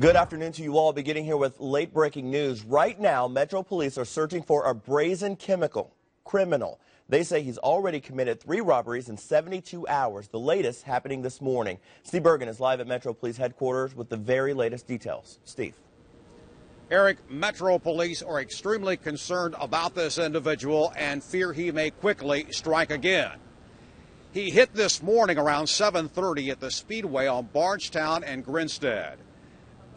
Good afternoon to you all. Beginning here with late breaking news. Right now, Metro Police are searching for a brazen chemical criminal. They say he's already committed three robberies in 72 hours, the latest happening this morning. Steve Burgin is live at Metro Police headquarters with the very latest details. Steve. Eric, Metro Police are extremely concerned about this individual and fear he may quickly strike again. He hit this morning around 7:30 at the Speedway on Bardstown and Grinstead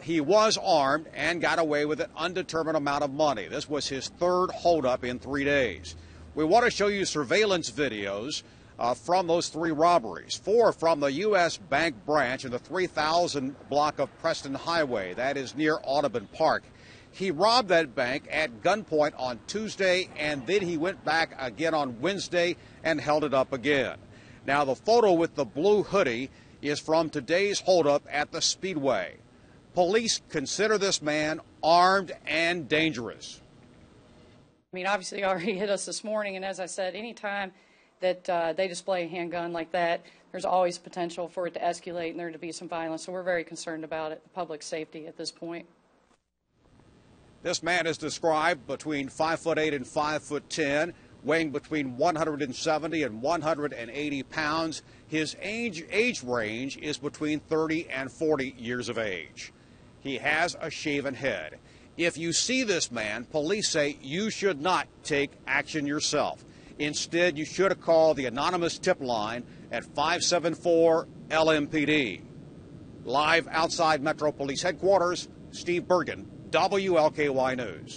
he was armed and got away with an undetermined amount of money. This was his third holdup in three days. We want to show you surveillance videos uh, from those three robberies. Four from the U.S. Bank branch in the 3000 block of Preston Highway, that is near Audubon Park. He robbed that bank at gunpoint on Tuesday, and then he went back again on Wednesday and held it up again. Now, the photo with the blue hoodie is from today's holdup at the Speedway. Police consider this man armed and dangerous. I mean, obviously, already hit us this morning, and as I said, anytime that uh, they display a handgun like that, there's always potential for it to escalate and there to be some violence. So we're very concerned about it, the public safety at this point. This man is described between five foot eight and five foot ten, weighing between 170 and 180 pounds. His age age range is between 30 and 40 years of age. He has a shaven head. If you see this man, police say you should not take action yourself. Instead, you should have called the anonymous tip line at 574 LMPD. Live outside Metro Police headquarters, Steve Burgin, WLKY News.